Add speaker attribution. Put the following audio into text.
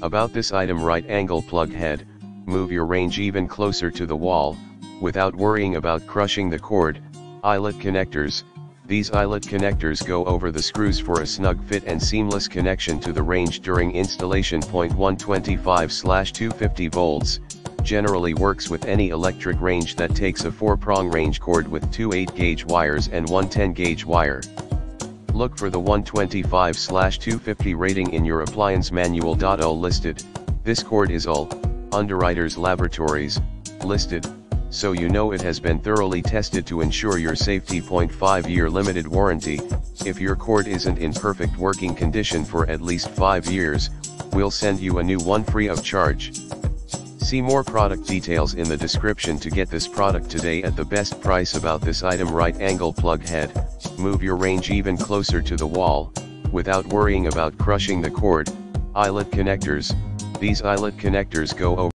Speaker 1: About this item right angle plug head, move your range even closer to the wall, without worrying about crushing the cord, eyelet connectors, these eyelet connectors go over the screws for a snug fit and seamless connection to the range during installation. Point 125-250 volts, generally works with any electric range that takes a 4-prong range cord with two 8-gauge wires and one 10-gauge wire. Look for the 125-250 rating in your appliance manual. UL listed, this cord is all, Underwriters Laboratories, listed, so you know it has been thoroughly tested to ensure your safety. 5 year limited warranty, if your cord isn't in perfect working condition for at least 5 years, we'll send you a new one free of charge. See more product details in the description to get this product today at the best price about this item. Right angle plug head, move your range even closer to the wall, without worrying about crushing the cord, eyelet connectors, these eyelet connectors go over